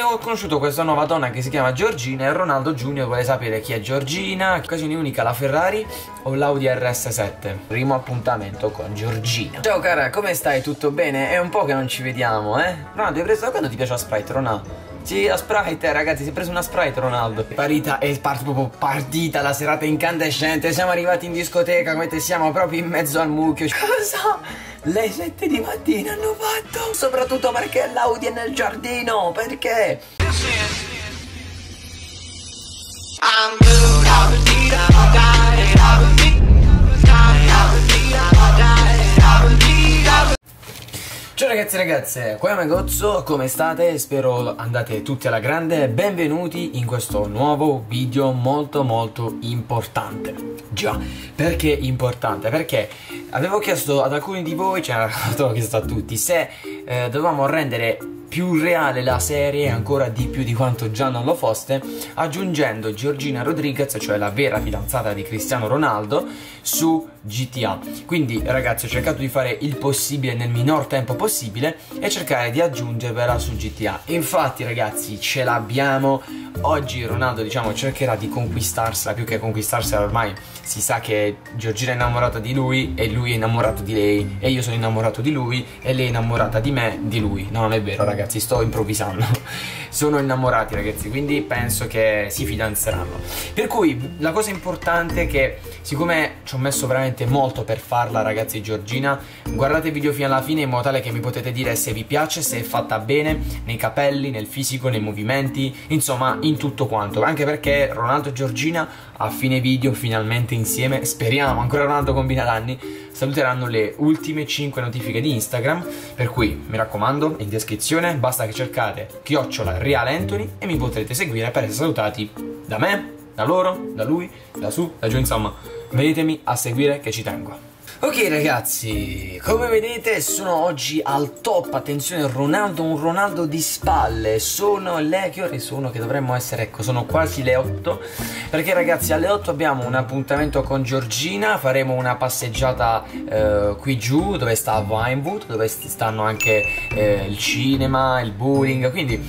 Ho conosciuto questa nuova donna che si chiama Giorgina e Ronaldo Junior vuole sapere chi è Giorgina, occasione unica la Ferrari o l'Audi RS7. Primo appuntamento con Giorgina. Ciao cara, come stai? Tutto bene? È un po' che non ci vediamo, eh? Ronaldo, hai preso da quando ti piace la Sprite, Ronaldo? Sì, la Sprite, ragazzi, si è preso una Sprite Ronaldo. Parita, è part proprio partita la serata incandescente. Siamo arrivati in discoteca, come te siamo proprio in mezzo al mucchio. Cosa? Le 7 di mattina hanno fatto Soprattutto perché l'Audi è nel giardino Perché? I'm Ciao ragazzi e ragazze, qua è Megozzo, come state? Spero andate tutti alla grande Benvenuti in questo nuovo video molto molto importante Già, perché importante? Perché avevo chiesto ad alcuni di voi, cioè avevo chiesto a tutti Se eh, dovevamo rendere più reale la serie ancora di più di quanto già non lo fosse aggiungendo Giorgina Rodriguez cioè la vera fidanzata di Cristiano Ronaldo su GTA quindi ragazzi ho cercato di fare il possibile nel minor tempo possibile e cercare di aggiungervela su GTA infatti ragazzi ce l'abbiamo. Oggi Ronaldo diciamo cercherà di conquistarsela più che conquistarsela ormai si sa che Giorgina è innamorata di lui e lui è innamorato di lei e io sono innamorato di lui e lei è innamorata di me di lui. No non è vero ragazzi sto improvvisando. Sono innamorati ragazzi quindi penso che si fidanzeranno. Per cui la cosa importante è che siccome ci ho messo veramente molto per farla ragazzi Giorgina guardate il video fino alla fine in modo tale che mi potete dire se vi piace se è fatta bene nei capelli nel fisico nei movimenti insomma in tutto quanto. Anche perché Ronaldo e Giorgina a fine video finalmente insieme speriamo ancora Ronaldo combina danni saluteranno le ultime 5 notifiche di Instagram. Per cui mi raccomando in descrizione basta che cercate chiocciola reale Anthony e mi potrete seguire per essere salutati da me da loro da lui da su da giù insomma. Venitemi a seguire che ci tengo Ok ragazzi, come vedete sono oggi al top, attenzione Ronaldo, un Ronaldo di spalle. Sono le, che ore sono che dovremmo essere, ecco sono quasi le 8 Perché ragazzi alle 8 abbiamo un appuntamento con Giorgina. Faremo una passeggiata eh, qui giù dove sta Vinewood Dove stanno anche eh, il cinema, il bowling. Quindi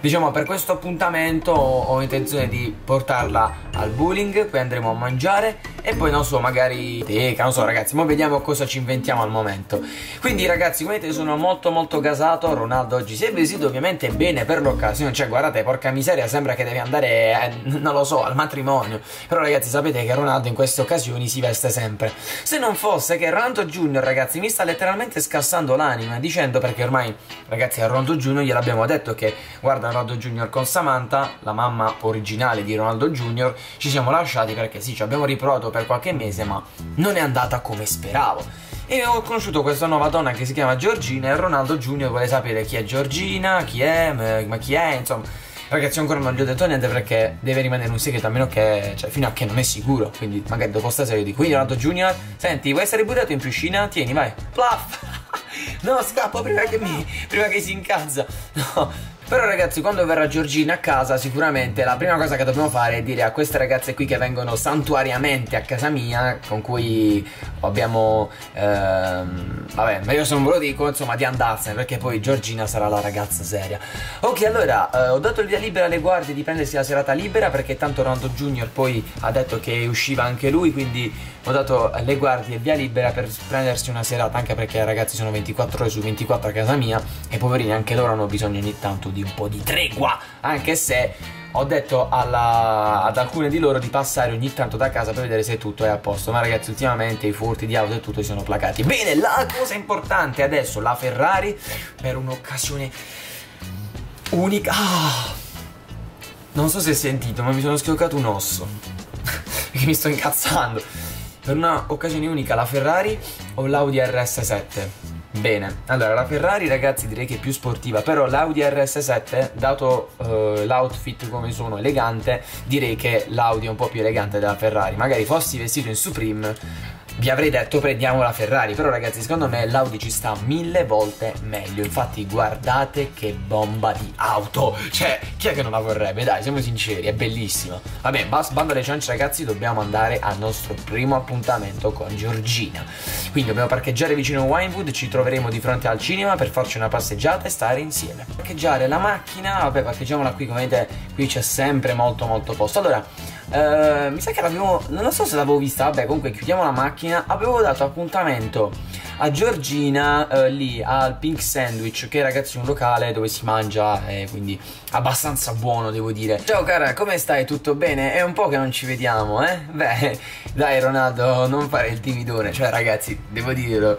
diciamo per questo appuntamento ho, ho intenzione di portarla al bowling poi andremo a mangiare e poi non so magari teca non so ragazzi ma vediamo cosa ci inventiamo al momento. Quindi ragazzi come vedete sono molto molto gasato Ronaldo oggi si è vestito ovviamente bene per l'occasione cioè guardate porca miseria sembra che deve andare eh, non lo so al matrimonio. Però ragazzi sapete che Ronaldo in queste occasioni si veste sempre. Se non fosse che Ronaldo Junior ragazzi mi sta letteralmente scassando l'anima dicendo perché ormai ragazzi a Ronaldo Junior gliel'abbiamo detto che guarda Ronaldo Junior con Samantha, la mamma originale di Ronaldo Junior, ci siamo lasciati perché sì, ci abbiamo riprovato per qualche mese, ma non è andata come speravo. E ho conosciuto questa nuova donna che si chiama Giorgina e Ronaldo Junior vuole sapere chi è Giorgina, chi è, ma chi è, insomma. Ragazzi ancora non gli ho detto niente perché deve rimanere un segreto a meno che, cioè fino a che non è sicuro Quindi magari dopo stasera io dico Quindi Ronaldo Junior, senti vuoi essere buttato in piscina? Tieni vai, plaf No scappo prima che mi, prima che si incazza No però ragazzi quando verrà Giorgina a casa sicuramente la prima cosa che dobbiamo fare è dire a queste ragazze qui che vengono santuariamente a casa mia Con cui abbiamo... Ehm, vabbè ma io se non ve lo dico insomma di andarsene perché poi Giorgina sarà la ragazza seria. Ok allora eh, ho dato il via libera alle guardie di prendersi la serata libera perché tanto Ronaldo Junior poi ha detto che usciva anche lui quindi ho dato alle guardie via libera per prendersi una serata anche perché ragazzi sono 24 ore su 24 a casa mia e poverini anche loro hanno bisogno ogni tanto di un po' di tregua anche se ho detto alla, ad alcune di loro di passare ogni tanto da casa per vedere se tutto è a posto. Ma ragazzi ultimamente i furti di auto e tutto si sono placati. Bene la cosa importante adesso la Ferrari per un'occasione unica. Ah, non so se hai sentito ma mi sono schioccato un osso. Perché mi sto incazzando. Per una occasione unica la Ferrari o l'Audi RS7 Bene, allora la Ferrari ragazzi direi che è più sportiva, però l'Audi RS7, dato uh, l'outfit come sono elegante, direi che l'Audi è un po' più elegante della Ferrari. Magari fossi vestito in Supreme vi avrei detto prendiamo la Ferrari, però ragazzi secondo me l'Audi ci sta mille volte meglio, infatti guardate che bomba di auto, cioè chi è che non la vorrebbe, dai siamo sinceri, è bellissima. Vabbè, basta alle ciance ragazzi, dobbiamo andare al nostro primo appuntamento con Giorgina, quindi dobbiamo parcheggiare vicino a Winewood, ci troveremo di fronte al cinema per farci una passeggiata e stare insieme. Parcheggiare la macchina, vabbè parcheggiamola qui come vedete, qui c'è sempre molto molto posto. Allora, Uh, mi sa che l'avevo. Non so se l'avevo vista. Vabbè, comunque chiudiamo la macchina. Avevo dato appuntamento a Giorgina uh, lì al Pink Sandwich, che è ragazzi un locale dove si mangia, eh, quindi abbastanza buono, devo dire. Ciao cara, come stai? Tutto bene? È un po' che non ci vediamo, eh? Beh, dai, Ronaldo, non fare il timidone. Cioè, ragazzi, devo dirlo.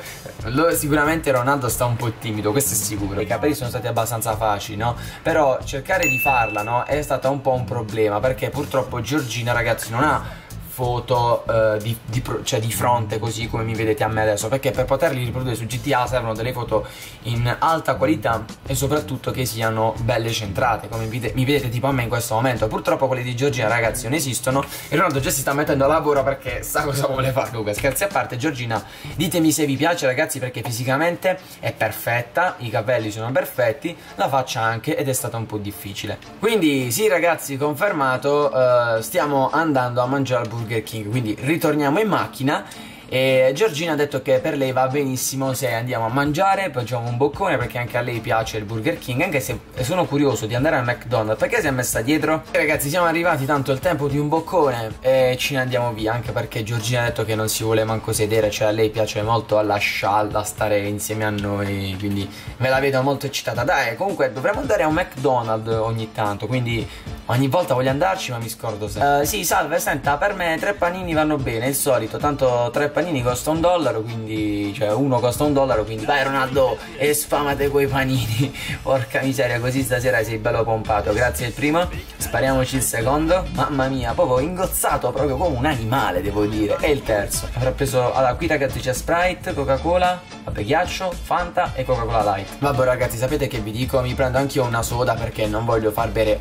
Sicuramente Ronaldo sta un po' timido, questo è sicuro. I capelli sono stati abbastanza facili, no? Però cercare di farla, no? È stato un po' un problema perché purtroppo Giorgina ragazzi non ha foto uh, di, di, cioè di, fronte così come mi vedete a me adesso perché per poterli riprodurre su GTA servono delle foto in alta qualità e soprattutto che siano belle centrate come mi, mi vedete tipo a me in questo momento. Purtroppo quelle di Giorgina ragazzi non esistono e Ronaldo già si sta mettendo a lavoro perché sa cosa vuole fare comunque scherzi a parte Giorgina ditemi se vi piace ragazzi perché fisicamente è perfetta i capelli sono perfetti la faccia anche ed è stata un po' difficile. Quindi sì ragazzi confermato uh, stiamo andando a mangiare al burger Burger King quindi ritorniamo in macchina e Giorgina ha detto che per lei va benissimo se andiamo a mangiare, facciamo un boccone perché anche a lei piace il Burger King, anche se sono curioso di andare al McDonald's, perché si è messa dietro? E ragazzi siamo arrivati tanto il tempo di un boccone e ce ne andiamo via, anche perché Giorgina ha detto che non si vuole manco sedere, cioè a lei piace molto alla scialda stare insieme a noi, quindi me la vedo molto eccitata. Dai, comunque dovremmo andare a un McDonald's ogni tanto, quindi ogni volta voglio andarci ma mi scordo sempre. Uh, sì, salve, senta, per me tre panini vanno bene, il solito, tanto tre panini costa un dollaro, quindi, cioè uno costa un dollaro, quindi dai Ronaldo e sfamate quei panini. Porca miseria, così stasera sei bello pompato. Grazie il primo, spariamoci il secondo. Mamma mia, proprio ingozzato proprio come un animale, devo dire. E il terzo. Avrà preso, allora qui ragazzi c'è Sprite, Coca-Cola, vabbè ghiaccio, Fanta e Coca-Cola Light. Vabbè ragazzi, sapete che vi dico? Mi prendo anch'io una soda perché non voglio far bere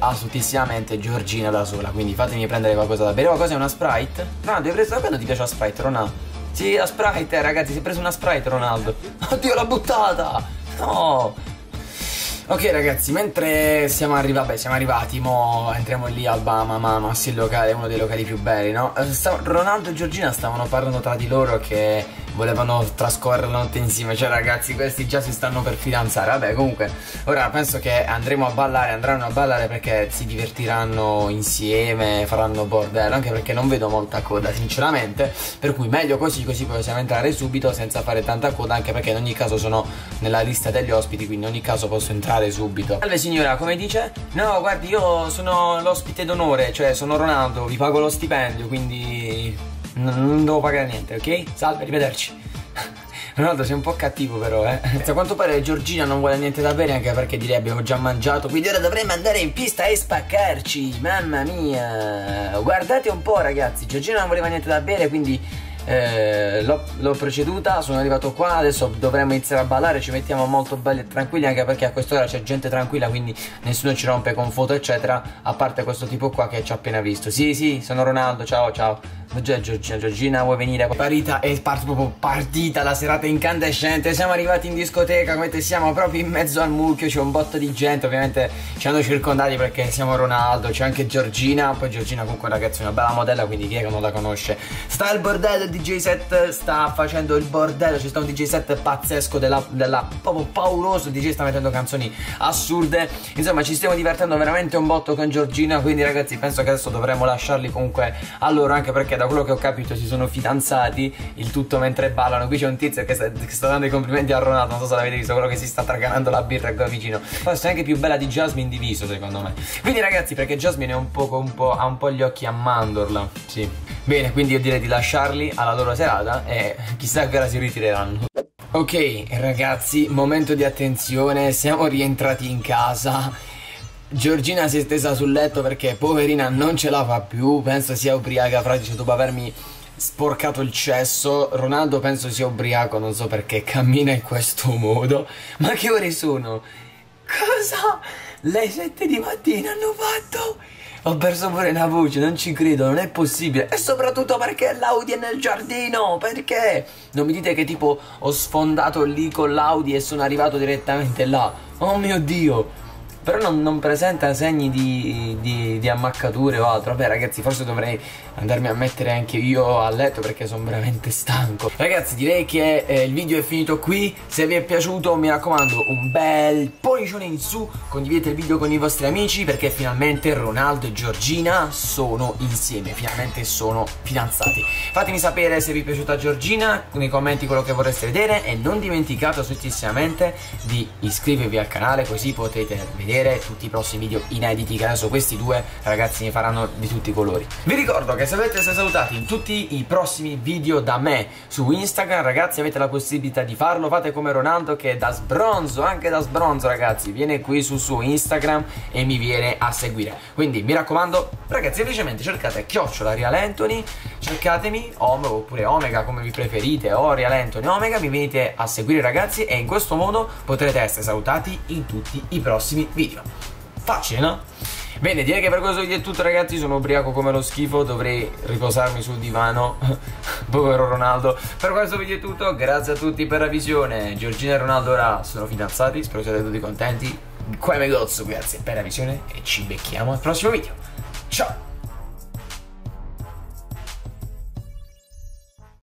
assolutissimamente Giorgina da sola, quindi fatemi prendere qualcosa da bere. Qualcosa è una Sprite? Ronaldo, hai preso da quando ti piace la Sprite, Ronaldo? Sì, la Sprite, ragazzi, si è preso una Sprite Ronaldo. Oddio, l'ha buttata! No! Ok ragazzi, mentre siamo arrivati, vabbè siamo arrivati, mo entriamo lì al Bama Mamas, il locale, uno dei locali più belli, no? Ronaldo e Giorgina stavano parlando tra di loro che volevano trascorrere la notte insieme. Cioè ragazzi questi già si stanno per fidanzare. Vabbè comunque ora penso che andremo a ballare Andranno a ballare perché si divertiranno insieme Faranno bordello Anche perché non vedo molta coda sinceramente. Per cui meglio così così possiamo entrare subito Senza fare tanta coda Anche perché in ogni caso sono nella lista degli ospiti Quindi in ogni caso posso entrare subito Salve signora come dice? No guardi io sono l'ospite d'onore Cioè sono Ronaldo Vi pago lo stipendio quindi non devo pagare niente, ok? Salve, arrivederci. Ronaldo sei un po' cattivo però eh A quanto pare Giorgina non vuole niente da bere anche perché direi abbiamo già mangiato Quindi ora dovremmo andare in pista e spaccarci Mamma mia Guardate un po' ragazzi Giorgina non voleva niente da bere quindi eh, l'ho preceduta, sono arrivato qua, adesso dovremmo iniziare a ballare, ci mettiamo molto belli e tranquilli anche perché a quest'ora c'è gente tranquilla quindi nessuno ci rompe con foto eccetera, a parte questo tipo qua che ci ha appena visto. Sì sì, sono Ronaldo, ciao ciao. Già Giorgina, Giorgina vuoi venire? Parita è part proprio partita la serata incandescente. Siamo arrivati in discoteca come te siamo proprio in mezzo al mucchio C'è un botto di gente ovviamente ci hanno circondati perché siamo Ronaldo C'è anche Giorgina Poi Giorgina comunque ragazzi è una bella modella quindi chi è che non la conosce? Sta il bordello il DJ set sta facendo il bordello C'è sta un DJ set pazzesco della, della proprio pauroso Il DJ sta mettendo canzoni assurde. Insomma ci stiamo divertendo veramente un botto con Giorgina Quindi ragazzi penso che adesso dovremmo lasciarli comunque a loro Anche perché da quello che ho capito si sono fidanzati, il tutto mentre ballano. Qui c'è un tizio che sta, che sta, dando i complimenti a Ronaldo, non so se l'avete visto, quello che si sta traganando la birra qua vicino. Forse è anche più bella di Jasmine diviso, secondo me. Quindi ragazzi, perché Jasmine un po', un po', ha un po' gli occhi a mandorla, sì. Bene, quindi io direi di lasciarli alla loro serata e chissà che ora si ritireranno. Ok ragazzi, momento di attenzione, siamo rientrati in casa Giorgina si è stesa sul letto perché poverina non ce la fa più, penso sia ubriaca, fra dice dopo avermi sporcato il cesso, Ronaldo penso sia ubriaco, non so perché cammina in questo modo, ma che ore sono? Cosa? le 7 di mattina hanno fatto ho perso pure la voce, non ci credo, non è possibile. E soprattutto perché l'Audi è nel giardino? Perché? Non mi dite che tipo ho sfondato lì con l'Audi e sono arrivato direttamente là. Oh mio Dio! Però non, non presenta segni di, di, di, ammaccature o altro. Vabbè, ragazzi, forse dovrei andarmi a mettere anche io a letto perché sono veramente stanco. Ragazzi, direi che eh, il video è finito qui. Se vi è piaciuto, mi raccomando, un bel pollicione in su. Condividete il video con i vostri amici perché finalmente Ronaldo e Giorgina sono insieme. Finalmente sono fidanzati. Fatemi sapere se vi è piaciuta Giorgina nei commenti quello che vorreste vedere e non dimenticate assolutissimamente di iscrivervi al canale così potete vedere vedere tutti i prossimi video inediti che adesso questi due ragazzi ne faranno di tutti i colori. Vi ricordo che se volete essere salutati in tutti i prossimi video da me su Instagram ragazzi avete la possibilità di farlo, fate come Ronaldo che da sbronzo, anche da sbronzo ragazzi, viene qui sul suo Instagram e mi viene a seguire. Quindi mi raccomando ragazzi semplicemente cercate chiocciola Real Anthony, cercatemi Omega oppure Omega come vi preferite o Real Anthony Omega, mi venite a seguire ragazzi e in questo modo potrete essere salutati in tutti i prossimi video. Facile, no? Bene, direi che per questo video è tutto ragazzi, sono ubriaco come lo schifo, dovrei riposarmi sul divano, povero Ronaldo. Per questo video è tutto, grazie a tutti per la visione, Giorgina e Ronaldo ora sono fidanzati, spero siate tutti contenti. Qua è Megozzo, grazie per la visione e ci becchiamo al prossimo video. Ciao!